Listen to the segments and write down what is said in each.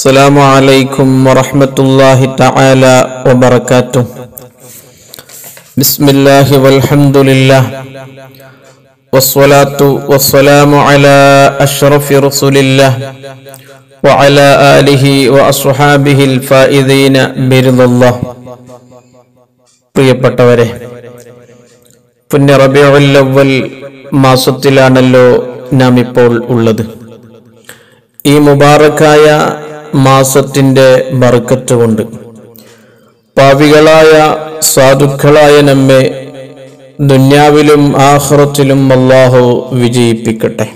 السلام عليكم ورحمة الله تعالى وبركاته بسم الله والحمد لله والصلاة والسلام على أشرف رسول الله وعلى آله وأصحابه الفائزين برضا الله പ്രിയപ്പെട്ടവരെ പുണ്യ റബിയുൽ മാസത്തിലാണല്ലോ നാം ഇപ്പോൾ ഉള്ളത് ഈ മുബാറക്കായ മാസത്തിന്റെ ബർക്കത്ത് കൊണ്ട്. പാവികളായ സാധുക്കളായ നമ്മെ ദുന്യാവിലും ആഹ്റത്തിലും അള്ളാഹു വിജയിപ്പിക്കട്ടെ.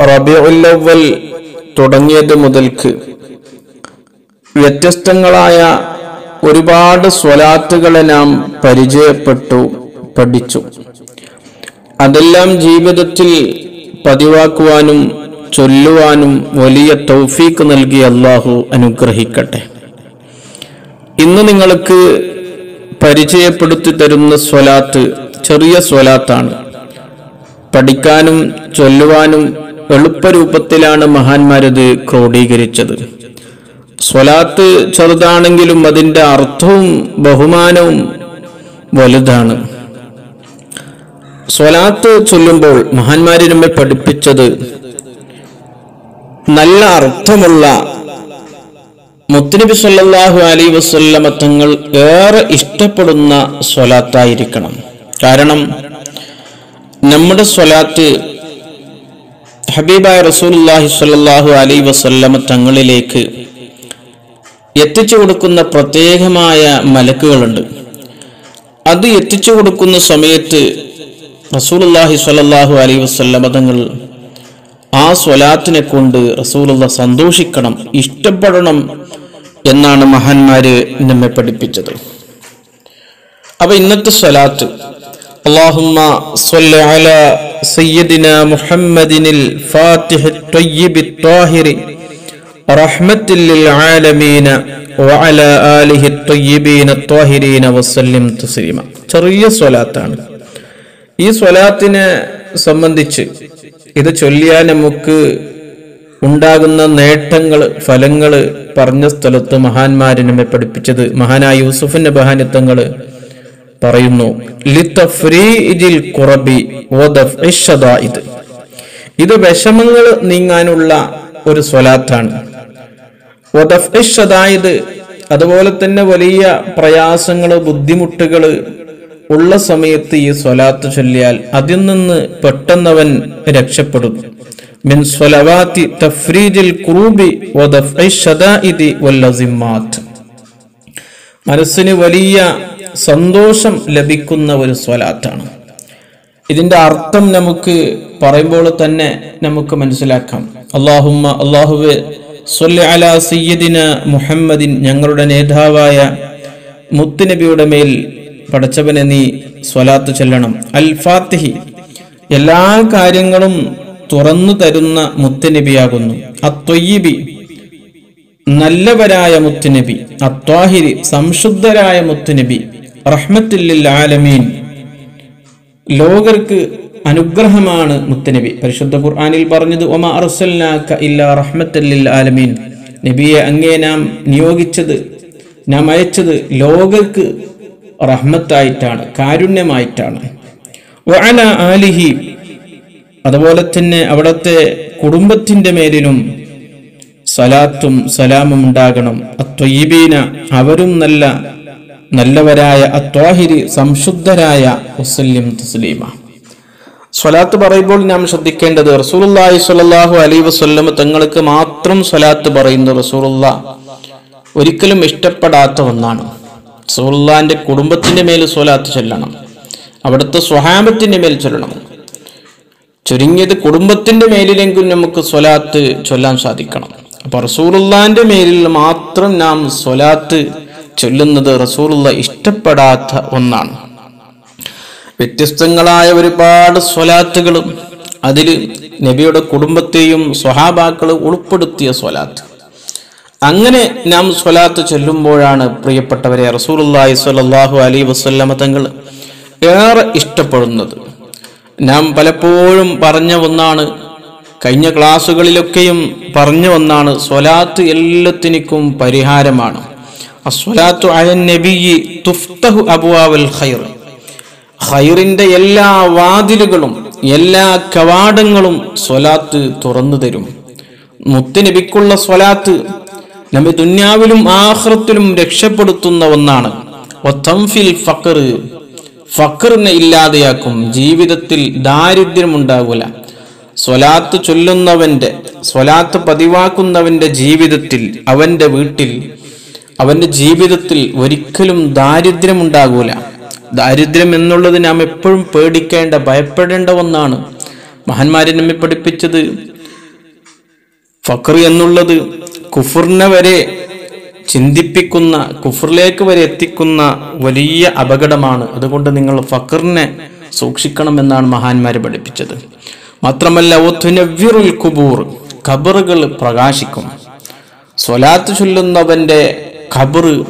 റബിഉല്ലവൽ തുടങ്ങിയത് മുതൽക്ക് വ്യത്യസ്തങ്ങളായ ഒരുപാട് സ്വലാത്തുകളെ നാം പരിചയപ്പെട്ടു പഠിച്ചു. അതെല്ലാം ജീവിതത്തിൽ പതിവാക്കുവാനും ചൊല്ലുവാനും വലിയ തൗഫീക്ക് നൽകി അള്ളാഹു അനുഗ്രഹിക്കട്ടെ. ഇന്ന് നിങ്ങൾക്ക് പരിചയപ്പെടുത്തി തരുന്ന സ്വലാത്ത് ചെറിയ സ്വലാത്താണ്. പഠിക്കാനും ചൊല്ലുവാനും എളുപ്പരൂപത്തിലാണ് മഹാന്മാരത് ക്രോഡീകരിച്ചത്. സ്വലാത്ത് ചെറുതാണെങ്കിലും അതിന്റെ അർത്ഥവും ബഹുമാനവും വലുതാണ്. സ്വലാത്ത് ചൊല്ലുമ്പോൾ മഹാന്മാര് നമ്മെ പഠിപ്പിച്ചത് നല്ല അർത്ഥമുള്ള മുത്തുനബി സല്ലല്ലാഹു അലൈ വസല്ലമ തങ്ങൾ ഏറെ ഇഷ്ടപ്പെടുന്ന സ്വലാത്തായിരിക്കണം. കാരണം നമ്മുടെ സ്വലാത്ത് ഹബീബായ റസൂലുള്ളാഹി സ്വല്ലല്ലാഹു അലൈ വസല്ലമ തങ്ങളിലേക്ക് എത്തിച്ചു കൊടുക്കുന്ന പ്രത്യേകമായ മലക്കുകളുണ്ട്. അത് എത്തിച്ചു കൊടുക്കുന്ന സമയത്ത് റസൂലുള്ളാഹി സ്വല്ലല്ലാഹു അലൈ വസല്ലമ തങ്ങൾ ആ സ്വലാത്തിനെ കൊണ്ട് റസൂലുള്ള സന്തോഷിക്കണം ഇഷ്ടപ്പെടണം എന്നാണ് മഹാന്മാര് നമ്മെ പഠിപ്പിച്ചത് അപ്പൊ ഇന്നത്തെ സ്വലാത്ത് اللهم صل على سيدنا محمد الفاتح الطيب الطاهر رحمة للعالمين وعلى آله الطيبين الطاهرين وسلم تسليما ചെറിയ സ്വലാത്താണ് ഈ സ്വലാത്തിനെ സംബന്ധിച്ച് ഇത് ചൊല്ലിയാൽ നമുക്ക് ഉണ്ടാകുന്ന നേട്ടങ്ങൾ ഫലങ്ങൾ പറഞ്ഞ സ്ഥലത്ത് മഹാന്മാരെ നമ്മെ പഠിപ്പിച്ചത്. മഹാനായ യൂസുഫിന്റെ ബഹാനിത്വങ്ങൾ പറയുന്നു ഇത് വിഷമങ്ങൾ നീങ്ങാനുള്ള ഒരു സ്വലാത്താണ്. അതുപോലെ തന്നെ വലിയ പ്രയാസങ്ങൾ ബുദ്ധിമുട്ടുകൾ ഉള്ള സമയത്ത് ഈ സ്വലാത്ത് ചൊല്ലിയാൽ അതിൽ നിന്ന് പെട്ടെന്നവൻ രക്ഷപ്പെടും. മിൻ സ്വലവാത്തി തഫ്രീജിൽ കുറൂബി മനസ്സിന് വലിയ സന്തോഷം ലഭിക്കുന്ന ഒരു സ്വലാത്താണ്. ഇതിന്റെ അർത്ഥം നമുക്ക് പറയുമ്പോൾ തന്നെ നമുക്ക് മനസ്സിലാക്കാം. അള്ളാഹുമ്മ അള്ളാഹുവെ സൊല്ലി അല സയ്യദിന മുഹമ്മദിൻ ഞങ്ങളുടെ നേതാവായ മുത്തുനബിയുടെ മേൽ പടച്ചവനെ നീ സ്വലാത്ത് ചെല്ലണം. അൽ ഫാത്തിഹി എല്ലാ കാര്യങ്ങളും തുറന്നു തരുന്ന മുത്തനബിയാകുന്നു. അത്വയ്യബി നല്ലവരായ മുത്തുനബി. അത്വാഹിരി. സംശുദ്ധരായ മുത്തുനബി. റഹ്മത്തുല്ലിൽ ആലമീൻ. ലോകർക്ക് അനുഗ്രഹമാണ് മുത്തനബി. പരിശുദ്ധ ഖുർആാനിൽ പറഞ്ഞത് ഒമ അറുസല്ലാക്ക ഇല്ല റഹ്മത്തല്ലിൽ ആലമീൻ. നബിയെ അങ്ങേ നാം നിയോഗിച്ചത് നാം അയച്ചത് ലോകർക്ക് റഹ്മത്തായിട്ടാണ് കാരുണ്യമായിട്ടാണ്. വഅല ആലിഹി അതുപോലെ തന്നെ അവിടുത്തെ കുടുംബത്തിന്റെ മേലിലും സലാത്തും സലാമും ഉണ്ടാകണം. അത്വീബീന അവരും നല്ല നല്ലവരായ അത്വാഹിരി സംശുദ്ധരായ വസല്യം തസ്ലീമ. സ്വലാത്ത് പറയുമ്പോൾ നാം ശ്രദ്ധിക്കേണ്ടത് റസൂലുള്ളാഹി സ്വല്ലല്ലാഹു അലൈഹി വസല്ലം തങ്ങൾക്ക് മാത്രം സ്വലാത്ത് പറയുന്നു റസൂലുള്ള ഒരിക്കലും ഇഷ്ടപ്പെടാത്ത ഒന്നാണ്. റസൂലുള്ളാന്റെ കുടുംബത്തിന്റെ മേൽ സ്വലാത്ത് ചൊല്ലണം. അവിടുത്തെ സ്വഹാബത്തിന്റെ മേൽ ചൊല്ലണം. ചുരുങ്ങിയത് കുടുംബത്തിന്റെ മേലിലെങ്കിലും നമുക്ക് സ്വലാത്ത് ചൊല്ലാൻ സാധിക്കണം. അപ്പൊ റസൂലുള്ളാന്റെ മേലിൽ മാത്രം നാം സ്വലാത്ത് ചൊല്ലുന്നത് റസൂലുള്ള ഇഷ്ടപ്പെടാത്ത ഒന്നാണ്. വ്യത്യസ്തങ്ങളായ ഒരുപാട് സ്വലാത്തുകളും അതിൽ നബിയുടെ കുടുംബത്തെയും സ്വഹാബാക്കളെ ഉൾപ്പെടുത്തിയ സ്വലാത്ത്. അങ്ങനെ നാം സ്വലാത്ത് ചെല്ലുമ്പോഴാണ് പ്രിയപ്പെട്ടവരെ റസൂലുള്ളാഹി സ്വല്ലല്ലാഹു അലൈഹി വസല്ലമ തങ്ങൾ ഏറെ ഇഷ്ടപ്പെടുന്നത്. നാം പലപ്പോഴും പറഞ്ഞ ഒന്നാണ് കഴിഞ്ഞ ക്ലാസ്സുകളിലൊക്കെയും പറഞ്ഞു ഒന്നാണ് സ്വലാത്ത് എല്ലാത്തിനും പരിഹാരമാണ്. അസ്വലാത്തു അലൻ നബിയി തുഫ്തഹു അബുവാവൽ ഖൈർ. ഖൈറിന്റെ എല്ലാ വാതിലുകളും എല്ലാ കവാടങ്ങളും സ്വലാത്ത് തുറന്നു തരും. മുത്തുനബിക്കുള്ള സ്വലാത്ത് നമ്മെ ദുന്യാവിലും ആഹ്റത്തിലും രക്ഷപ്പെടുത്തുന്ന ഒന്നാണ്. ഫക്കറിനെ ഇല്ലാതെയാക്കും. ജീവിതത്തിൽ ദാരിദ്ര്യം ഉണ്ടാകൂല. സ്വലാത്ത് ചൊല്ലുന്നവന്റെ സ്വലാത്ത് പതിവാക്കുന്നവന്റെ ജീവിതത്തിൽ അവന്റെ വീട്ടിൽ അവന്റെ ജീവിതത്തിൽ ഒരിക്കലും ദാരിദ്ര്യം ഉണ്ടാകൂല. ദാരിദ്ര്യം എന്നുള്ളത് നാം എപ്പോഴും പേടിക്കേണ്ട ഭയപ്പെടേണ്ട ഒന്നാണ്. മഹാന്മാരെ നമ്മെ പഠിപ്പിച്ചത് ഫക്ർ എന്നുള്ളത് കുഫറിനെ വരെ ചിന്തിപ്പിക്കുന്ന കുഫറിലേക്ക് വരെ എത്തിക്കുന്ന വലിയ അപകടമാണ്. അതുകൊണ്ട് നിങ്ങൾ ഫക്റിനെ സൂക്ഷിക്കണമെന്നാണ് മഹാന്മാര് പഠിപ്പിച്ചത്. മാത്രമല്ല ഒത്തുനവ്വിറുൽ കുബൂർ ഖബറുകൾ പ്രകാശിക്കും. സ്വലാത്ത് ചൊല്ലുന്നവന്റെ ഖബറ്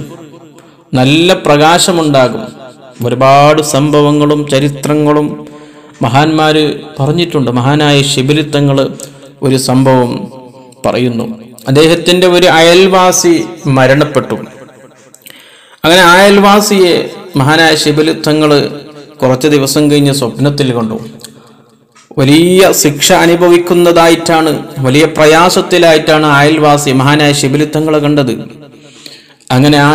നല്ല പ്രകാശമുണ്ടാകും. ഒരുപാട് സംഭവങ്ങളും ചരിത്രങ്ങളും മഹാന്മാര് പറഞ്ഞിട്ടുണ്ട്. മഹാനായ ശിബിലിത്തങ്ങൾ ഒരു സംഭവം പറയുന്നു. അദ്ദേഹത്തിന്റെ ഒരു അയൽവാസി മരണപ്പെട്ടു. അങ്ങനെ അയൽവാസിയെ മഹാനായ ശിബിലിത്തങ്ങൾ കുറച്ച് ദിവസം കഴിഞ്ഞ് സ്വപ്നത്തിൽ കണ്ടു. വലിയ ശിക്ഷ അനുഭവിക്കുന്നതായിട്ടാണ് വലിയ പ്രയാസത്തിലായിട്ടാണ് അയൽവാസി മഹാനായ ശിബിലിത്തങ്ങൾ കണ്ടത്. അങ്ങനെ ആ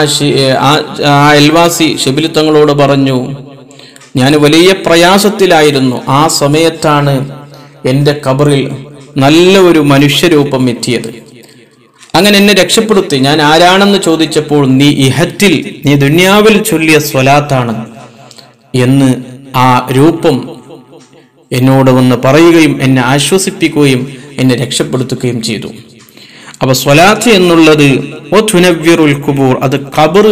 ആ അയൽവാസി ശിബിലിത്തങ്ങളോട് പറഞ്ഞു ഞാൻ വലിയ പ്രയാസത്തിലായിരുന്നു. ആ സമയത്താണ് എന്റെ കബറിൽ നല്ല ഒരു മനുഷ്യരൂപം എത്തിയത്. അങ്ങനെ എന്നെ രക്ഷപ്പെടുത്തി. ഞാൻ ആരാണെന്ന് ചോദിച്ചപ്പോൾ നീ ഇഹത്തിൽ നീ ദുന്യാവിൽ ചൊല്ലിയ സ്വലാത്താണ് എന്ന് ആ രൂപം എന്നോട് വന്ന് പറയുകയും എന്നെ ആശ്വസിപ്പിക്കുകയും എന്നെ രക്ഷപ്പെടുത്തുകയും ചെയ്തു. അപ്പൊ സ്വലാത്ത് എന്നുള്ളത് കുബൂർ അത് കബർ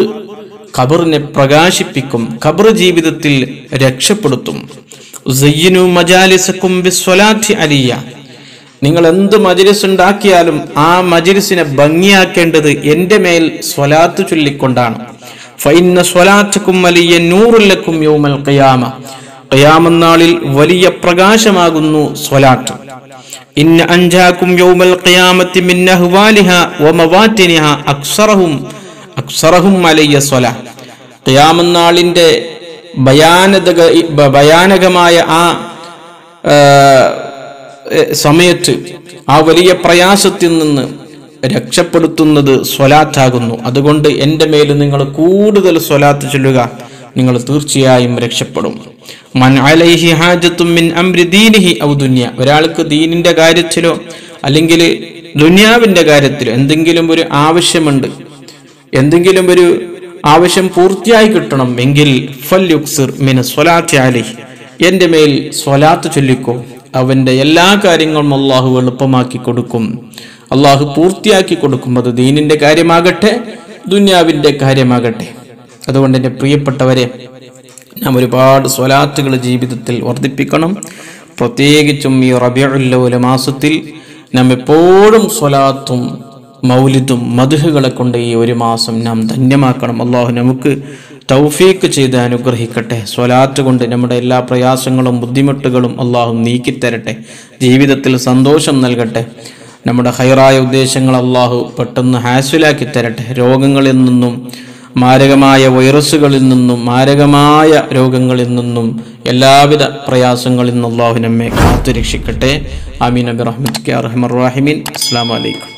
ഖബറിനെ പ്രകാശിപ്പിക്കും കബർ ജീവിതത്തിൽ രക്ഷപ്പെടുത്തും. നിങ്ങൾ എന്ത് മജിലിസ് ഉണ്ടാക്കിയാലും ആ മജിലിസിനെ ഭംഗിയാക്കേണ്ടത് എന്റെ മേൽ സ്വലാത്ത് ചൊല്ലിക്കൊണ്ടാണ്. ഫൈന്ന സ്വലാറ്റക്കും വലിയ നൂറുല്ലക്കും യോമൽ കയാമ കയാമെന്നാളിൽ വലിയ പ്രകാശമാകുന്നു സ്വലാത്ത്. ഇന്ന അഞ്ചാക്കും യോമൽ കയാമത്തി മിന്നഹുവാലിഹ ഓമവാറ്റിനിഹ അക്സറഹും അക്സറഹും അലയ്യ സ്വല. കയാമെന്നാളിന്റെ ഭയാനക ഭയാനകമായ ആ, സമയത്ത് ആ വലിയ പ്രയാസത്തിൽ നിന്ന് രക്ഷപ്പെടുത്തുന്നത് സ്വലാത്താകുന്നു. അതുകൊണ്ട് എന്റെ മേൽ നിങ്ങൾ കൂടുതൽ സ്വലാത്ത് ചൊല്ലുക നിങ്ങൾ തീർച്ചയായും രക്ഷപ്പെടും. മൻ അലൈഹി ഹാജത്തും മിൻ അംരി ഔ ഒരാൾക്ക് ദീനിന്റെ കാര്യത്തിലോ അല്ലെങ്കിൽ ദുന്യാവിന്റെ കാര്യത്തിലോ എന്തെങ്കിലും ഒരു ആവശ്യമുണ്ട് എന്തെങ്കിലും ഒരു ആവശ്യം പൂർത്തിയായി കിട്ടണം എങ്കിൽ ഫൽ യുക്സിർ മിന സ്വലാത്തി അലൈഹി. എന്റെ മേൽ സ്വലാത്ത് ചൊല്ലിക്കോ. അവന്റെ എല്ലാ കാര്യങ്ങളും അള്ളാഹു എളുപ്പമാക്കി കൊടുക്കും. അള്ളാഹു പൂർത്തിയാക്കി കൊടുക്കും. അത് ദീനിന്റെ കാര്യമാകട്ടെ ദുന്യാവിന്റെ കാര്യമാകട്ടെ. അതുകൊണ്ട് എന്റെ പ്രിയപ്പെട്ടവരെ നാം ഒരുപാട് സ്വലാത്തുകൾ ജീവിതത്തിൽ വർദ്ധിപ്പിക്കണം. പ്രത്യേകിച്ചും ഈ റബിയുള്ള മാസത്തിൽ നാം എപ്പോഴും സ്വലാത്തും മൗലിദും മധുഹുകളെ കൊണ്ട് ഈ ഒരു മാസം നാം ധന്യമാക്കണം. അള്ളാഹു നമുക്ക് തൗഫീക്ക് ചെയ്ത് അനുഗ്രഹിക്കട്ടെ. സ്വലാറ്റ് കൊണ്ട് നമ്മുടെ എല്ലാ പ്രയാസങ്ങളും ബുദ്ധിമുട്ടുകളും അള്ളാഹു നീക്കിത്തരട്ടെ. ജീവിതത്തിൽ സന്തോഷം നൽകട്ടെ. നമ്മുടെ ഹൈറായ ഉദ്ദേശങ്ങൾ അള്ളാഹു പെട്ടെന്ന് ഹാസിലാക്കി തരട്ടെ. രോഗങ്ങളിൽ നിന്നും മാരകമായ വൈറസുകളിൽ നിന്നും മാരകമായ രോഗങ്ങളിൽ നിന്നും എല്ലാവിധ പ്രയാസങ്ങളിൽ നിന്നും അള്ളാഹു നമ്മെ കാത്തു രക്ഷിക്കട്ടെ ആമീൻ. അബി റഹ്മത്ത് റഹ്മർ റാഹിമീൻ. അസ്സാം വലൈക്കും